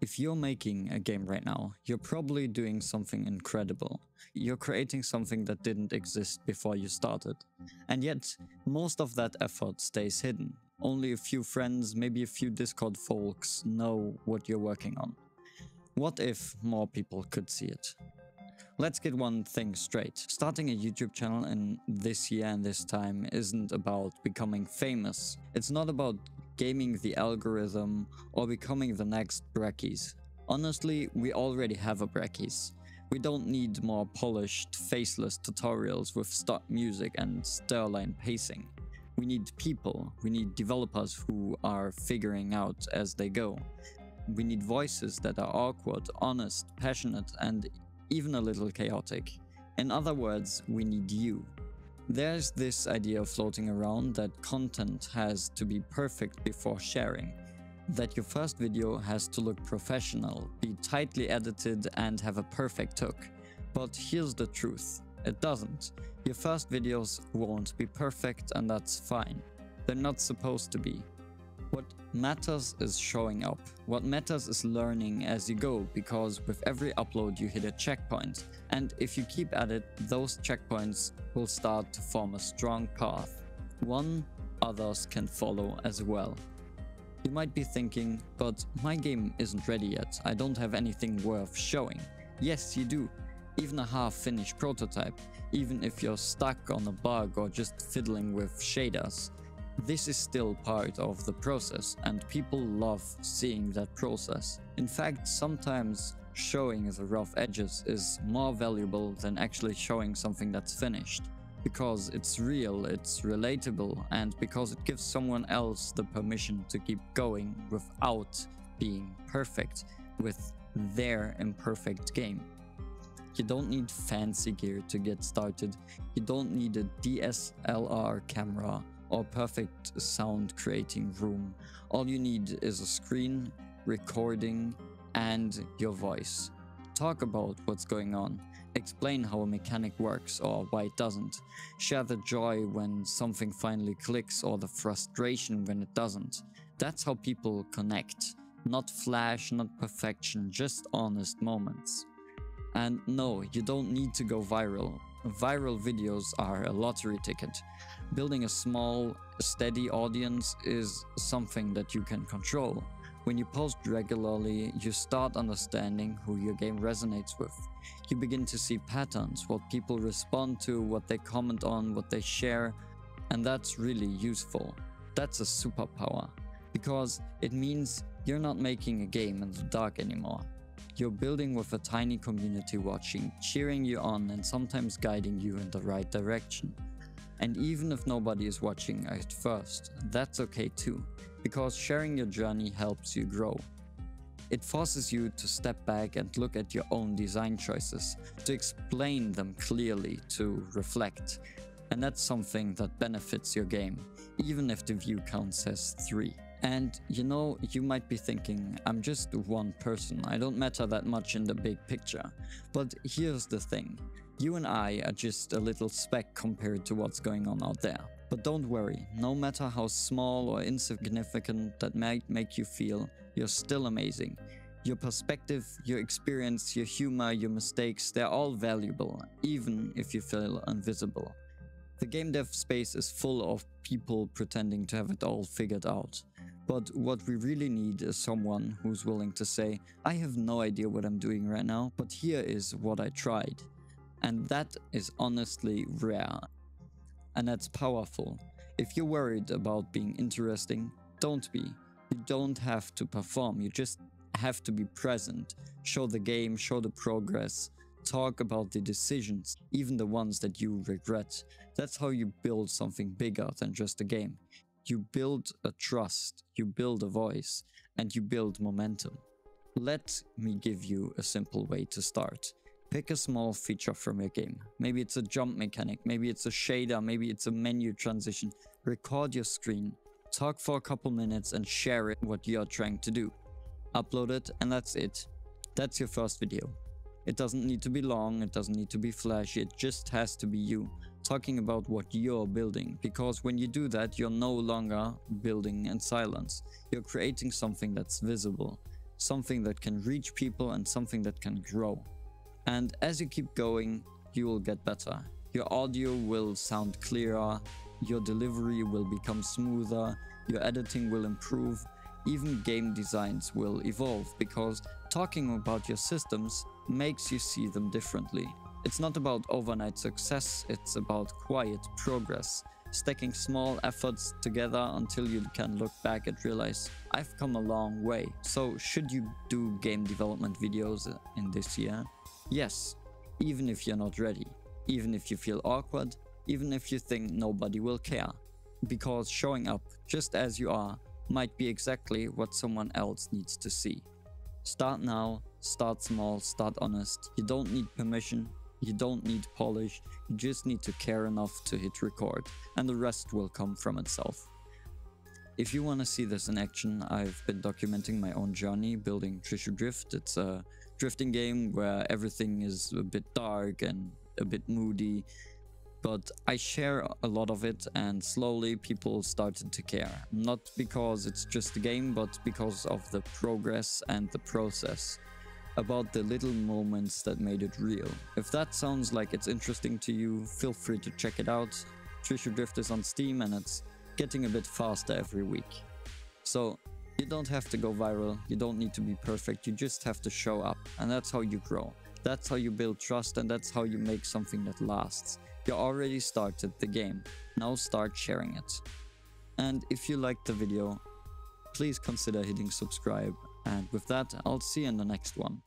If you're making a game right now, you're probably doing something incredible. You're creating something that didn't exist before you started. And yet, most of that effort stays hidden. Only a few friends, maybe a few Discord folks know what you're working on. What if more people could see it? Let's get one thing straight. Starting a YouTube channel in this year and this time isn't about becoming famous. It's not about gaming the algorithm or becoming the next Brackeys. Honestly, we already have a Brackeys. We don't need more polished, faceless tutorials with stock music and Sterling pacing. We need people, we need developers who are figuring out as they go. We need voices that are awkward, honest, passionate, and even a little chaotic. In other words, we need you. There's this idea floating around that content has to be perfect before sharing. That your first video has to look professional, be tightly edited, and have a perfect hook. But here's the truth it doesn't. Your first videos won't be perfect, and that's fine. They're not supposed to be. What matters is showing up. What matters is learning as you go, because with every upload you hit a checkpoint, and if you keep at it, those checkpoints will start to form a strong path. One others can follow as well. You might be thinking, but my game isn't ready yet, I don't have anything worth showing. Yes, you do. Even a half-finished prototype, even if you're stuck on a bug or just fiddling with shaders. This is still part of the process and people love seeing that process. In fact, sometimes showing the rough edges is more valuable than actually showing something that's finished. Because it's real, it's relatable, and because it gives someone else the permission to keep going without being perfect with their imperfect game. You don't need fancy gear to get started, you don't need a DSLR camera or perfect sound creating room. All you need is a screen, recording, and your voice. Talk about what's going on. Explain how a mechanic works or why it doesn't. Share the joy when something finally clicks or the frustration when it doesn't. That's how people connect. Not flash, not perfection, just honest moments. And no, you don't need to go viral. Viral videos are a lottery ticket. Building a small, steady audience is something that you can control. When you post regularly, you start understanding who your game resonates with. You begin to see patterns, what people respond to, what they comment on, what they share, and that's really useful. That's a superpower, because it means you're not making a game in the dark anymore. You're building with a tiny community watching, cheering you on, and sometimes guiding you in the right direction. And even if nobody is watching at first, that's okay too, because sharing your journey helps you grow. It forces you to step back and look at your own design choices, to explain them clearly, to reflect. And that's something that benefits your game, even if the view count says 3. And you know, you might be thinking, I'm just one person, I don't matter that much in the big picture. But here's the thing you and I are just a little speck compared to what's going on out there. But don't worry, no matter how small or insignificant that might make you feel, you're still amazing. Your perspective, your experience, your humor, your mistakes, they're all valuable, even if you feel invisible. The game dev space is full of people pretending to have it all figured out. But what we really need is someone who's willing to say, I have no idea what I'm doing right now, but here is what I tried. And that is honestly rare. And that's powerful. If you're worried about being interesting, don't be. You don't have to perform, you just have to be present. Show the game, show the progress, talk about the decisions, even the ones that you regret. That's how you build something bigger than just a game you build a trust, you build a voice, and you build momentum. Let me give you a simple way to start. Pick a small feature from your game. Maybe it's a jump mechanic, maybe it's a shader, maybe it's a menu transition. Record your screen, talk for a couple minutes and share it what you're trying to do. Upload it and that's it. That's your first video. It doesn't need to be long, it doesn't need to be flashy, it just has to be you talking about what you're building because when you do that you're no longer building in silence you're creating something that's visible something that can reach people and something that can grow. And as you keep going, you will get better. Your audio will sound clearer, your delivery will become smoother, your editing will improve, even game designs will evolve because talking about your systems makes you see them differently. It's not about overnight success, it's about quiet progress, stacking small efforts together until you can look back and realize, I've come a long way. So, should you do game development videos in this year? Yes, even if you're not ready, even if you feel awkward, even if you think nobody will care. Because showing up just as you are might be exactly what someone else needs to see. Start now, start small, start honest. You don't need permission, you don't need polish, you just need to care enough to hit record, and the rest will come from itself. If you want to see this in action, I've been documenting my own journey building Trishu Drift. It's a drifting game where everything is a bit dark and a bit moody, but I share a lot of it and slowly people started to care. Not because it's just a game, but because of the progress and the process. About the little moments that made it real. If that sounds like it's interesting to you, feel free to check it out. Trishu Drift is on Steam and it's getting a bit faster every week. So you don't have to go viral, you don't need to be perfect, you just have to show up and that's how you grow. That's how you build trust and that's how you make something that lasts. You already started the game, now start sharing it. And if you liked the video, please consider hitting subscribe. And with that, I'll see you in the next one.